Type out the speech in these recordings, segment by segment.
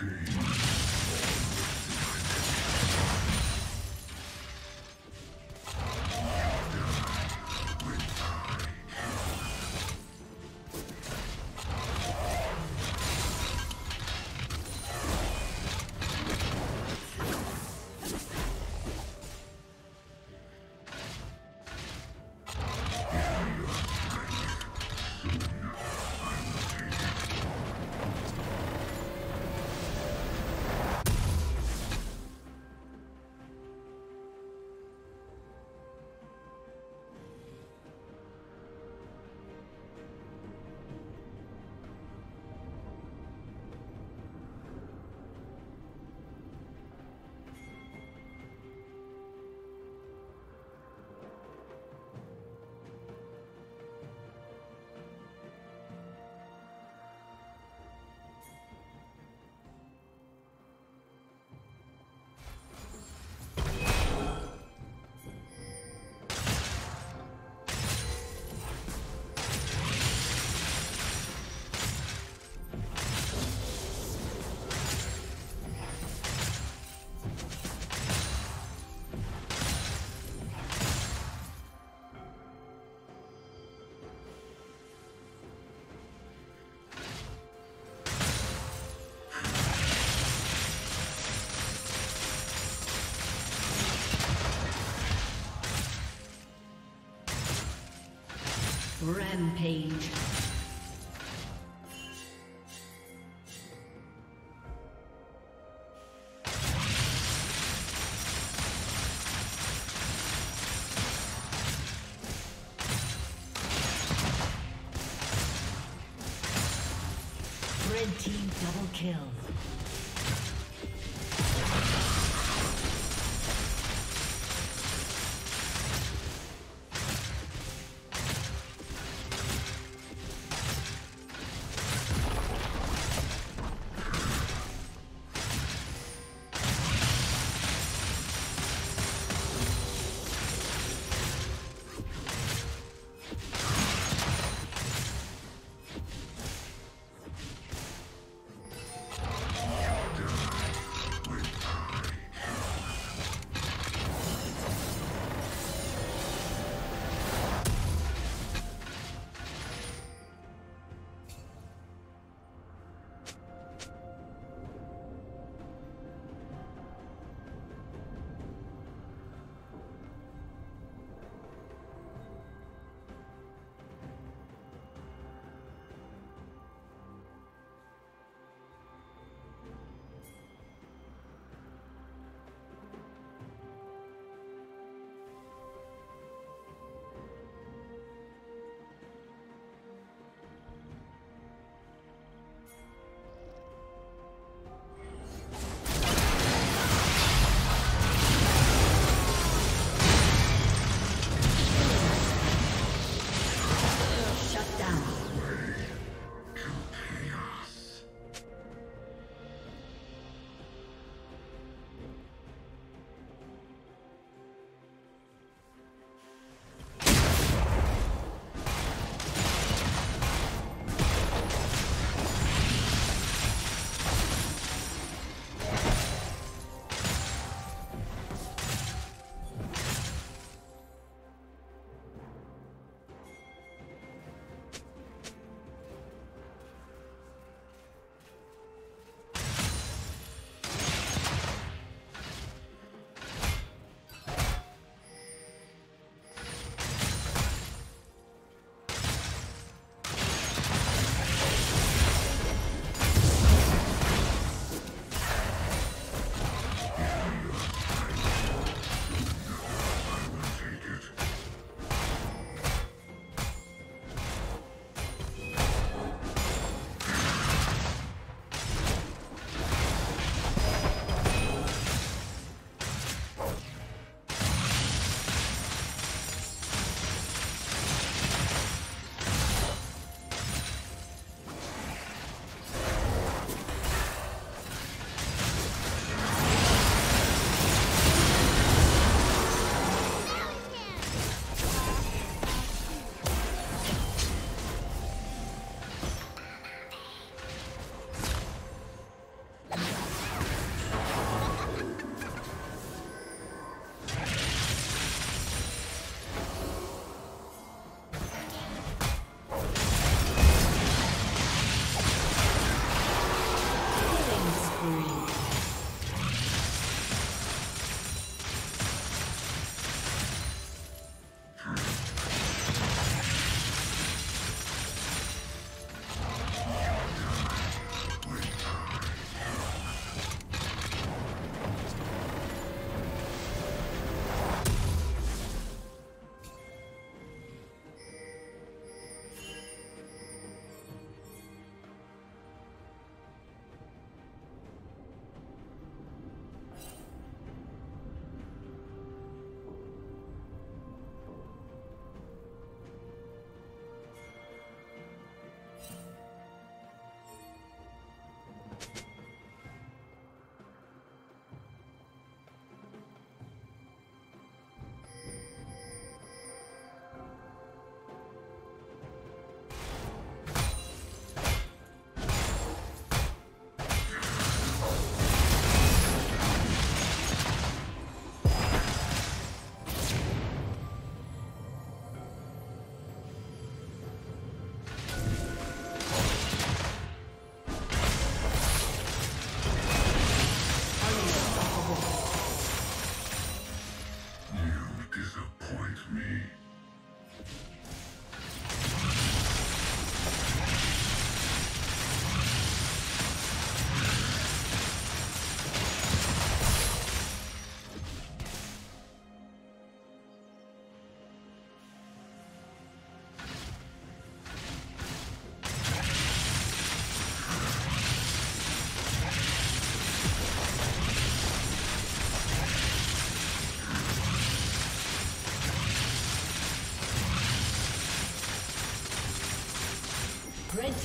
see. Rampage.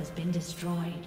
Has been destroyed.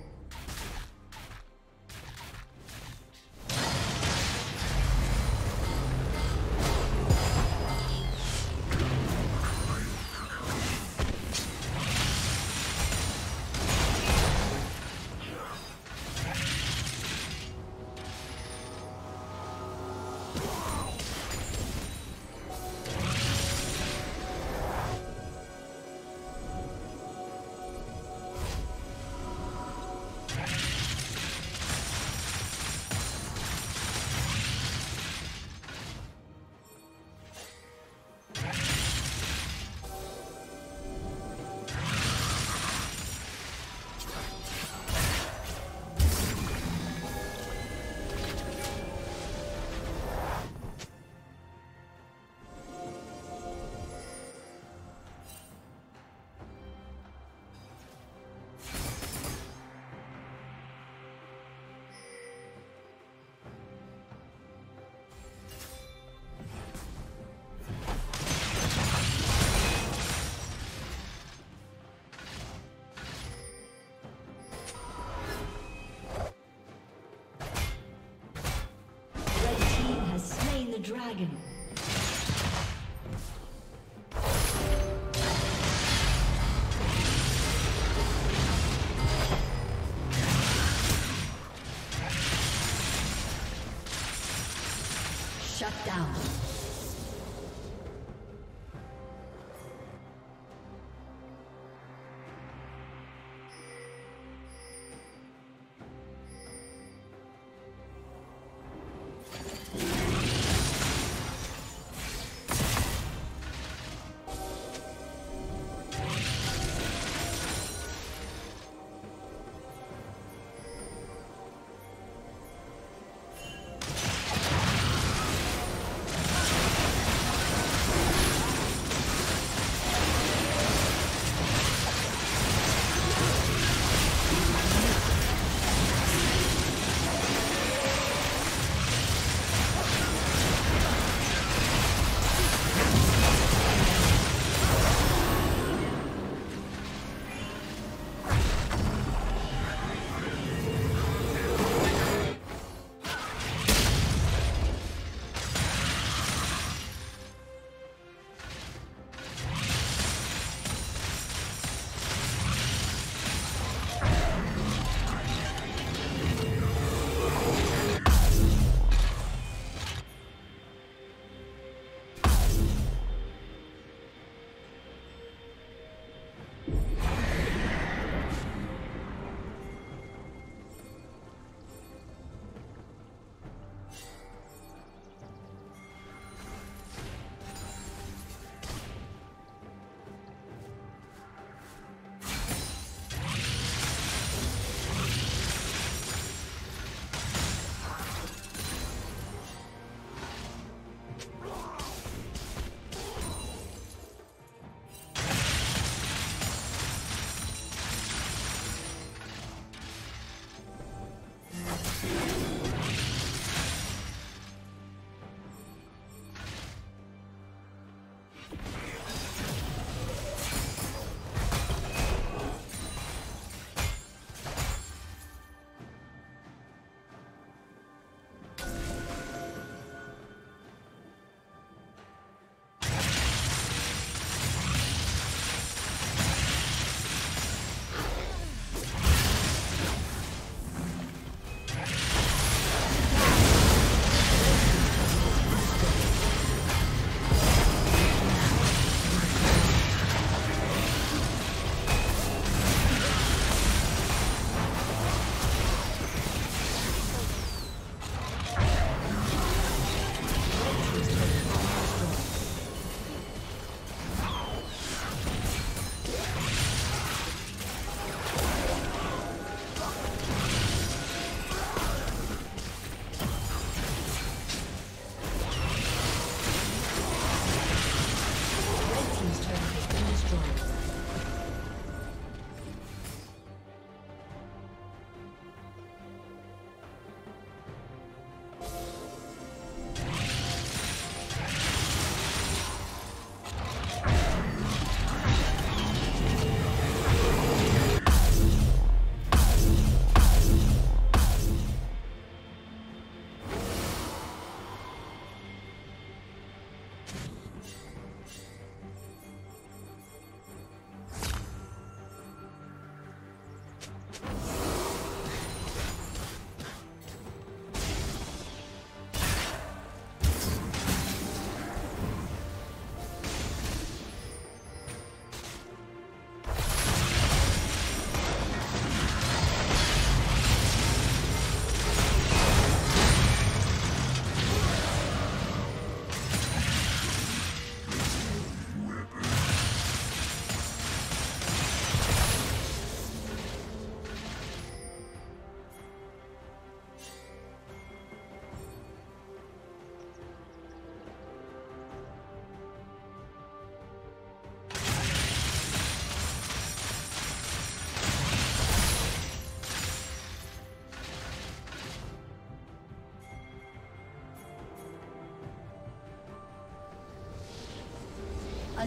Dragon.